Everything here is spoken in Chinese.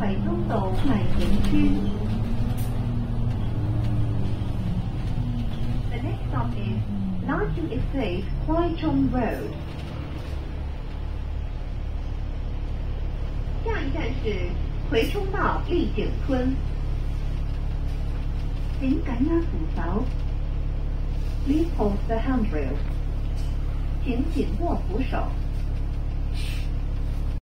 在东斗海景村。The next stop is Nanjing Estate, Huaichong Road. 下一站是葵冲道丽景村。请紧握扶手。Please hold the handrail. 请紧握扶手。